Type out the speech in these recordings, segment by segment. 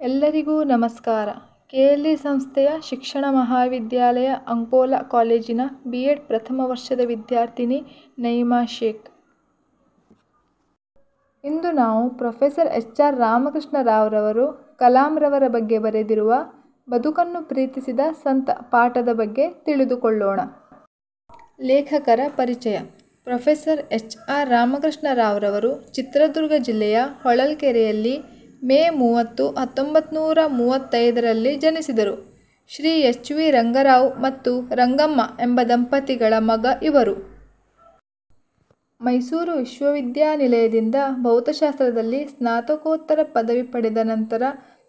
ಎಲ್ಲರಿಗೂ ನಮಸ್ಕಾರ. K L E ಸಂಸ್ಥೆಯ ಶಿಕ್ಷಣ ಮಹಾವಿದ್ಯಾಲಯ ಅಂಕೋಲಾ ಕಾಲೇಜಿನ ಬಿ ಎಡ್ ಪ್ರಥಮ ವರ್ಷದ ವಿದ್ಯಾರ್ಥಿನಿ ನೈಮಾ ಶೇಖ್. ಇಂದು ನಾವು ಪ್ರೊಫೆಸರ್ ಎಚ್ ಆರ್ ರಾಮಕೃಷ್ಣ ರಾವ್ರವರು ಕಲಾಂರವರ ಬಗ್ಗೆ ಬರೆದಿರುವ ಬದುಕನ್ನು ಪ್ರೀತಿಸಿದ ಸಂತ ಪಾಠದ ಬಗ್ಗೆ ತಿಳಿದುಕೊಳ್ಳೋಣ. ಲೇಖಕರ ಪರಿಚಯ. ಪ್ರೊಫೆಸರ್ ಎಚ್ ಆರ್ ರಾಮಕೃಷ್ಣ ರಾವ್ರವರು ಚಿತ್ರದುರ್ಗ ಜಿಲ್ಲೆಯ ಹೊಳಲ್ಕೆರೆಯಲ್ಲಿ ಮೇ ಮೂವತ್ತು ಹತ್ತೊಂಬತ್ತು ನೂರ ಮೂವತ್ತೈದರಲ್ಲಿ ಜನಿಸಿದರು. ಶ್ರೀ ಎಚ್ ವಿ ರಂಗರಾವ್ ಮತ್ತು ರಂಗಮ್ಮ ಎಂಬ ದಂಪತಿಗಳ ಮಗ ಇವರು. ಮೈಸೂರು ವಿಶ್ವವಿದ್ಯಾನಿಲಯದಿಂದ ಭೌತಶಾಸ್ತ್ರದಲ್ಲಿ ಸ್ನಾತಕೋತ್ತರ ಪದವಿ ಪಡೆದ ನಂತರ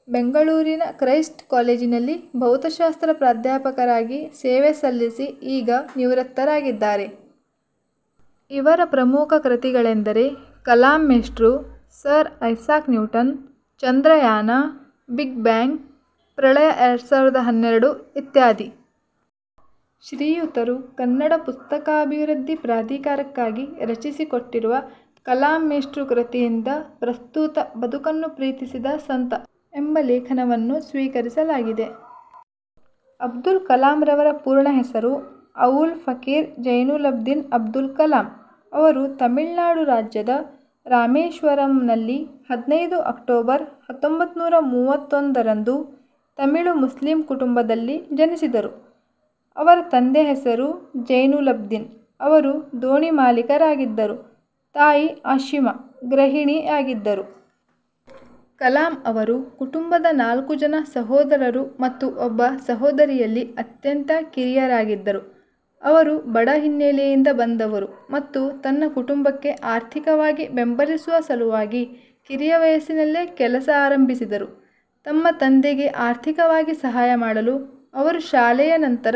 ಬೆಂಗಳೂರಿನ ಕ್ರೈಸ್ಟ್ ಕಾಲೇಜಿನಲ್ಲಿ ಭೌತಶಾಸ್ತ್ರ ಪ್ರಾಧ್ಯಾಪಕರಾಗಿ ಸೇವೆ ಸಲ್ಲಿಸಿ ಈಗ ನಿವೃತ್ತರಾಗಿದ್ದಾರೆ. ಇವರ ಪ್ರಮುಖ ಕೃತಿಗಳೆಂದರೆ ಕಲಾಂ ಮೇಷ್ಟ್ರು sir Isaac Newton Chandrayaan, big bang, ಪ್ರಳಯ ಎರಡು ಸಾವಿರದ ಹನ್ನೆರಡು ಇತ್ಯಾದಿ. ಶ್ರೀಯುತರು ಕನ್ನಡ ಪುಸ್ತಕಾಭಿವೃದ್ಧಿ ಪ್ರಾಧಿಕಾರಕ್ಕಾಗಿ ರಚಿಸಿಕೊಟ್ಟಿರುವ ಕಲಾಂ ಮೇಷ್ಟ್ರು ಕೃತಿಯಿಂದ ಪ್ರಸ್ತುತ ಬದುಕನ್ನು ಪ್ರೀತಿಸಿದ ಸಂತ ಎಂಬ ಲೇಖನವನ್ನು ಸ್ವೀಕರಿಸಲಾಗಿದೆ. ಅಬ್ದುಲ್ ಕಲಾಂರವರ ಪೂರ್ಣ ಹೆಸರು ಅವುಲ್ ಫಕೀರ್ ಜೈನುಲಬ್ದೀನ್ ಅಬ್ದುಲ್ ಕಲಾಂ. ಅವರು ತಮಿಳುನಾಡು ರಾಜ್ಯದ ರಾಮೇಶ್ವರಂನಲ್ಲಿ ಹದಿನೈದು ಅಕ್ಟೋಬರ್ ಹತ್ತೊಂಬತ್ತು ನೂರ ಮೂವತ್ತೊಂದರಂದು ತಮಿಳು ಮುಸ್ಲಿಂ ಕುಟುಂಬದಲ್ಲಿ ಜನಿಸಿದರು. ಅವರ ತಂದೆ ಹೆಸರು ಜೈನುಲಬ್ದಿನ್. ಅವರು ದೋಣಿ ಮಾಲೀಕರಾಗಿದ್ದರು. ತಾಯಿ ಆಶಿಮಾ ಗೃಹಿಣಿಯಾಗಿದ್ದರು. ಕಲಾಂ ಅವರು ಕುಟುಂಬದ ನಾಲ್ಕು ಜನ ಸಹೋದರರು ಮತ್ತು ಒಬ್ಬ ಸಹೋದರಿಯಲ್ಲಿ ಅತ್ಯಂತ ಕಿರಿಯರಾಗಿದ್ದರು. ಅವರು ಬಡ ಹಿನ್ನೆಲೆಯಿಂದ ಬಂದವರು ಮತ್ತು ತನ್ನ ಕುಟುಂಬಕ್ಕೆ ಆರ್ಥಿಕವಾಗಿ ಬೆಂಬಲಿಸುವ ಸಲುವಾಗಿ ಕಿರಿಯ ವಯಸ್ಸಿನಲ್ಲೇ ಕೆಲಸ ಆರಂಭಿಸಿದರು. ತಮ್ಮ ತಂದೆಗೆ ಆರ್ಥಿಕವಾಗಿ ಸಹಾಯ ಮಾಡಲು ಅವರು ಶಾಲೆಯ ನಂತರ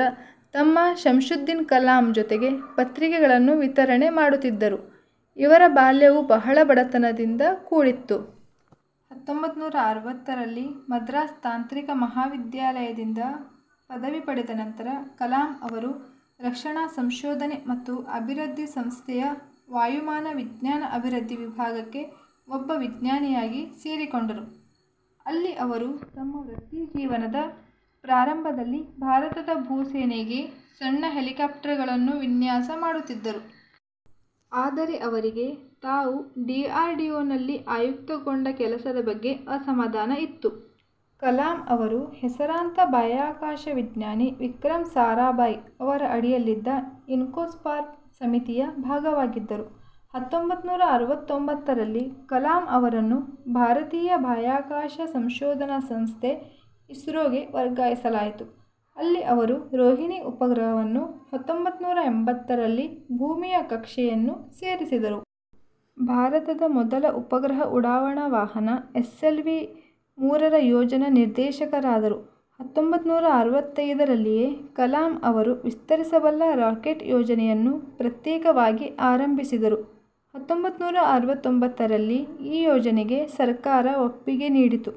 ತಮ್ಮ ಶಂಶುದ್ದೀನ್ ಕಲಾಂ ಜೊತೆಗೆ ಪತ್ರಿಕೆಗಳನ್ನು ವಿತರಣೆ ಮಾಡುತ್ತಿದ್ದರು. ಇವರ ಬಾಲ್ಯವು ಬಹಳ ಬಡತನದಿಂದ ಕೂಡಿತ್ತು. ಹತ್ತೊಂಬತ್ತು ನೂರ ಅರವತ್ತರಲ್ಲಿ ಮದ್ರಾಸ್ ತಾಂತ್ರಿಕ ಮಹಾವಿದ್ಯಾಲಯದಿಂದ ಪದವಿ ಪಡೆದ ನಂತರ ಕಲಾಂ ಅವರು ರಕ್ಷಣಾ ಸಂಶೋಧನೆ ಮತ್ತು ಅಭಿವೃದ್ಧಿ ಸಂಸ್ಥೆಯ ವಾಯುಮಾನ ವಿಜ್ಞಾನ ಅಭಿವೃದ್ಧಿ ವಿಭಾಗಕ್ಕೆ ಒಬ್ಬ ವಿಜ್ಞಾನಿಯಾಗಿ ಸೇರಿಕೊಂಡರು. ಅಲ್ಲಿ ಅವರು ತಮ್ಮ ವೃತ್ತಿ ಜೀವನದ ಪ್ರಾರಂಭದಲ್ಲಿ ಭಾರತದ ಭೂಸೇನೆಗೆ ಸಣ್ಣ ಹೆಲಿಕಾಪ್ಟರ್ಗಳನ್ನು ವಿನ್ಯಾಸ ಮಾಡುತ್ತಿದ್ದರು. ಆದರೆ ಅವರಿಗೆ ತಾವು ಡಿ ಆರ್ ಆಯುಕ್ತಗೊಂಡ ಕೆಲಸದ ಬಗ್ಗೆ ಅಸಮಾಧಾನ ಇತ್ತು. ಕಲಾಂ ಅವರು ಹೆಸರಾಂತ ಬಾಹ್ಯಾಕಾಶ ವಿಜ್ಞಾನಿ ವಿಕ್ರಮ್ ಸಾರಾಭಾಯ್ ಅವರ ಅಡಿಯಲ್ಲಿದ್ದ ಇನ್ಕೋಸ್ಪಾರ್ಕ್ ಸಮಿತಿಯ ಭಾಗವಾಗಿದ್ದರು. ಹತ್ತೊಂಬತ್ತು ನೂರ ಅರವತ್ತೊಂಬತ್ತರಲ್ಲಿ ಕಲಾಂ ಅವರನ್ನು ಭಾರತೀಯ ಬಾಹ್ಯಾಕಾಶ ಸಂಶೋಧನಾ ಸಂಸ್ಥೆ ಇಸ್ರೋಗೆ ವರ್ಗಾಯಿಸಲಾಯಿತು. ಅಲ್ಲಿ ಅವರು ರೋಹಿಣಿ ಉಪಗ್ರಹವನ್ನು ಹತ್ತೊಂಬತ್ತು ನೂರ ಎಂಬತ್ತರಲ್ಲಿ ಭೂಮಿಯ ಕಕ್ಷೆಯನ್ನು ಸೇರಿಸಿದರು. ಭಾರತದ ಮೊದಲ ಉಪಗ್ರಹ ಉಡಾವಣಾ ವಾಹನ ಎಸ್ ಎಲ್ ವಿ ಮೂರರ ಯೋಜನಾ ನಿರ್ದೇಶಕರಾದರು. ಹತ್ತೊಂಬತ್ತು ನೂರ ಅರವತ್ತೈದರಲ್ಲಿಯೇ ಕಲಾಂ ಅವರು ವಿಸ್ತರಿಸಬಲ್ಲ ರಾಕೆಟ್ ಯೋಜನೆಯನ್ನು ಪ್ರತ್ಯೇಕವಾಗಿ ಆರಂಭಿಸಿದರು. ಹತ್ತೊಂಬತ್ತು ನೂರ ಅರವತ್ತೊಂಬತ್ತರಲ್ಲಿ ಈ ಯೋಜನೆಗೆ ಸರ್ಕಾರ ಒಪ್ಪಿಗೆ ನೀಡಿತು.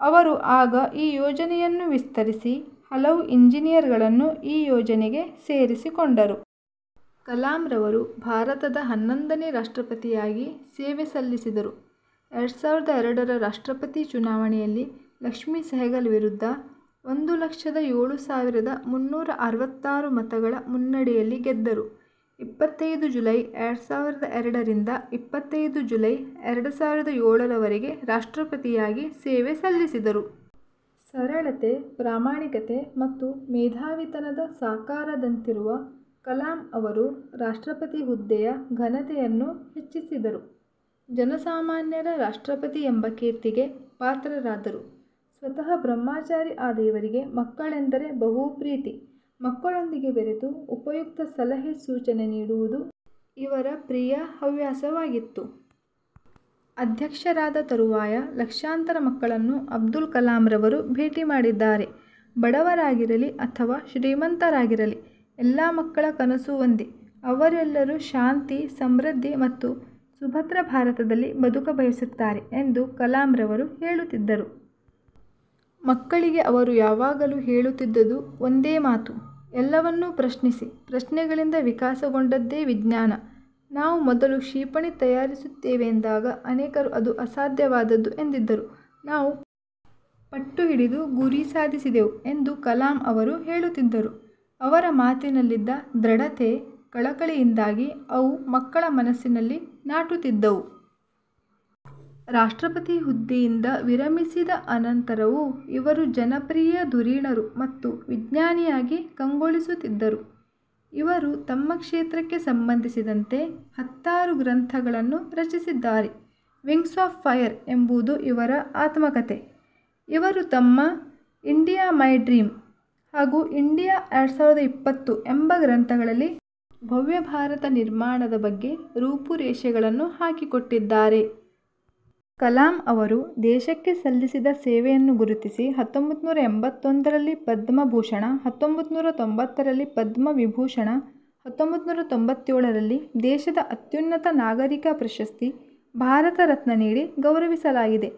ಅವರು ಆಗ ಈ ಯೋಜನೆಯನ್ನು ವಿಸ್ತರಿಸಿ ಹಲವು ಇಂಜಿನಿಯರ್ಗಳನ್ನು ಈ ಯೋಜನೆಗೆ ಸೇರಿಸಿಕೊಂಡರು. ಕಲಾಂರವರು ಭಾರತದ ಹನ್ನೊಂದನೇ ರಾಷ್ಟ್ರಪತಿಯಾಗಿ ಸೇವೆ ಸಲ್ಲಿಸಿದರು. ಎರಡು ಸಾವಿರದ ಎರಡರ ರಾಷ್ಟ್ರಪತಿ ಚುನಾವಣೆಯಲ್ಲಿ ಲಕ್ಷ್ಮೀ ಸೆಹಗಲ್ ವಿರುದ್ಧ ಒಂದು ಲಕ್ಷದ ಏಳು ಸಾವಿರದ ಮುನ್ನೂರ ಅರವತ್ತಾರು ಮತಗಳ ಮುನ್ನಡೆಯಲ್ಲಿ ಗೆದ್ದರು. ಇಪ್ಪತ್ತೈದು ಜುಲೈ ಎರಡು ಸಾವಿರದ ಎರಡರಿಂದ ಇಪ್ಪತ್ತೈದು ಜುಲೈ ಎರಡು ಸಾವಿರದ ಏಳರವರೆಗೆ ರಾಷ್ಟ್ರಪತಿಯಾಗಿ ಸೇವೆ ಸಲ್ಲಿಸಿದರು. ಸರಳತೆ, ಪ್ರಾಮಾಣಿಕತೆ ಮತ್ತು ಮೇಧಾವಿತನದ ಸಾಕಾರದಂತಿರುವ ಕಲಾಂ ಅವರು ರಾಷ್ಟ್ರಪತಿ ಹುದ್ದೆಯ ಘನತೆಯನ್ನು ಹೆಚ್ಚಿಸಿದರು. ಜನಸಾಮಾನ್ಯರ ರಾಷ್ಟ್ರಪತಿ ಎಂಬ ಕೀರ್ತಿಗೆ ಪಾತ್ರರಾದರು. ಸ್ವತಃ ಬ್ರಹ್ಮಚಾರಿ ಆ ದೇವರಿಗೆ ಮಕ್ಕಳೆಂದರೆ ಬಹು ಪ್ರೀತಿ. ಮಕ್ಕಳೊಂದಿಗೆ ಬೆರೆತು ಉಪಯುಕ್ತ ಸಲಹೆ ಸೂಚನೆ ನೀಡುವುದು ಇವರ ಪ್ರಿಯ ಹವ್ಯಾಸವಾಗಿತ್ತು. ಅಧ್ಯಕ್ಷರಾದ ತರುವಾಯ ಲಕ್ಷಾಂತರ ಮಕ್ಕಳನ್ನು ಅಬ್ದುಲ್ ಕಲಾಂರವರು ಭೇಟಿ ಮಾಡಿದ್ದಾರೆ. ಬಡವರಾಗಿರಲಿ ಅಥವಾ ಶ್ರೀಮಂತರಾಗಿರಲಿ, ಎಲ್ಲ ಮಕ್ಕಳ ಕನಸು ಒಂದೇ. ಅವರೆಲ್ಲರೂ ಶಾಂತಿ, ಸಮೃದ್ಧಿ ಮತ್ತು ಸುಭದ್ರ ಭಾರತದಲ್ಲಿ ಬದುಕ ಬಯಸುತ್ತಾರೆ ಎಂದು ಕಲಾಂರವರು ಹೇಳುತ್ತಿದ್ದರು. ಮಕ್ಕಳಿಗೆ ಅವರು ಯಾವಾಗಲೂ ಹೇಳುತ್ತಿದ್ದುದು ಒಂದೇ ಮಾತು, ಎಲ್ಲವನ್ನೂ ಪ್ರಶ್ನಿಸಿ, ಪ್ರಶ್ನೆಗಳಿಂದ ವಿಕಾಸಗೊಂಡದ್ದೇ ವಿಜ್ಞಾನ. ನಾವು ಮೊದಲು ಕ್ಷಿಪಣಿ ತಯಾರಿಸುತ್ತೇವೆ ಎಂದಾಗ ಅನೇಕರು ಅದು ಅಸಾಧ್ಯವಾದದ್ದು ಎಂದಿದ್ದರು. ನಾವು ಪಟ್ಟು ಹಿಡಿದು ಗುರಿ ಸಾಧಿಸಿದೆವು ಎಂದು ಕಲಾಂ ಅವರು ಹೇಳುತ್ತಿದ್ದರು. ಅವರ ಮಾತಿನಲ್ಲಿದ್ದ ದೃಢತೆ ಕಳಕಳಿಯಿಂದಾಗಿ ಅವು ಮಕ್ಕಳ ಮನಸ್ಸಿನಲ್ಲಿ ನಾಟುತ್ತಿದ್ದವು. ರಾಷ್ಟ್ರಪತಿ ಹುದ್ದೆಯಿಂದ ವಿರಮಿಸಿದ ಅನಂತರವೂ ಇವರು ಜನಪ್ರಿಯ ಧುರೀಣರು ಮತ್ತು ವಿಜ್ಞಾನಿಯಾಗಿ ಕಂಗೊಳಿಸುತ್ತಿದ್ದರು. ಇವರು ತಮ್ಮ ಕ್ಷೇತ್ರಕ್ಕೆ ಸಂಬಂಧಿಸಿದಂತೆ ಹತ್ತಾರು ಗ್ರಂಥಗಳನ್ನು ರಚಿಸಿದ್ದಾರೆ. ವಿಂಗ್ಸ್ ಆಫ್ ಫೈರ್ ಎಂಬುದು ಇವರ ಆತ್ಮಕಥೆ ಇವರು ತಮ್ಮ ಇಂಡಿಯಾ ಮೈ ಡ್ರೀಮ್ ಹಾಗೂ ಇಂಡಿಯಾ ಎರಡು ಸಾವಿರದ ಇಪ್ಪತ್ತು ಎಂಬ ಗ್ರಂಥಗಳಲ್ಲಿ ಭವ್ಯ ಭಾರತ ನಿರ್ಮಾಣದ ಬಗ್ಗೆ ರೂಪುರೇಷೆಗಳನ್ನು ಹಾಕಿಕೊಟ್ಟಿದ್ದಾರೆ. ಕಲಾಂ ಅವರು ದೇಶಕ್ಕೆ ಸಲ್ಲಿಸಿದ ಸೇವೆಯನ್ನು ಗುರುತಿಸಿ ಹತ್ತೊಂಬತ್ತು ನೂರ ಎಂಬತ್ತೊಂದರಲ್ಲಿ ಪದ್ಮಭೂಷಣ ಹತ್ತೊಂಬತ್ತು ನೂರ ತೊಂಬತ್ತರಲ್ಲಿ ಪದ್ಮವಿಭೂಷಣ ಹತ್ತೊಂಬತ್ತು ನೂರ ತೊಂಬತ್ತೇಳರಲ್ಲಿ ದೇಶದ ಅತ್ಯುನ್ನತ ನಾಗರಿಕ ಪ್ರಶಸ್ತಿ, ಭಾರತ ರತ್ನ ನೀಡಿ ಗೌರವಿಸಲಾಗಿದೆ.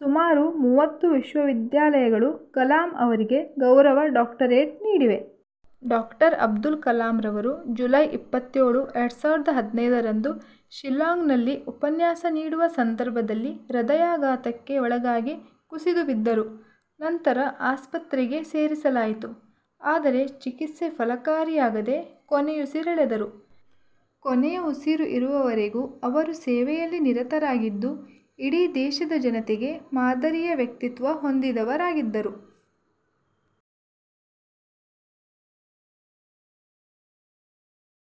ಸುಮಾರು ಮೂವತ್ತು ವಿಶ್ವವಿದ್ಯಾಲಯಗಳು ಕಲಾಂ ಅವರಿಗೆ ಗೌರವ ಡಾಕ್ಟರೇಟ್ ನೀಡಿವೆ. ಡಾಕ್ಟರ್ ಅಬ್ದುಲ್ ಕಲಾಂರವರು ಜುಲೈ ಇಪ್ಪತ್ತೇಳು, ಎರಡು ಸಾವಿರದ ಹದಿನೈದರಂದು ಶಿಲ್ಲಾಂಗ್ನಲ್ಲಿ ಉಪನ್ಯಾಸ ನೀಡುವ ಸಂದರ್ಭದಲ್ಲಿ ಹೃದಯಾಘಾತಕ್ಕೆ ಒಳಗಾಗಿ ಕುಸಿದು ಬಿದ್ದರು. ನಂತರ ಆಸ್ಪತ್ರೆಗೆ ಸೇರಿಸಲಾಯಿತು. ಆದರೆ ಚಿಕಿತ್ಸೆ ಫಲಕಾರಿಯಾಗದೆ ಕೊನೆಯುಸಿರೆಳೆದರು ಕೊನೆಯ ಉಸಿರು ಇರುವವರೆಗೂ ಅವರು ಸೇವೆಯಲ್ಲಿ ನಿರತರಾಗಿದ್ದು, ಇಡೀ ದೇಶದ ಜನತೆಗೆ ಮಾದರಿಯ ವ್ಯಕ್ತಿತ್ವ ಹೊಂದಿದವರಾಗಿದ್ದರು.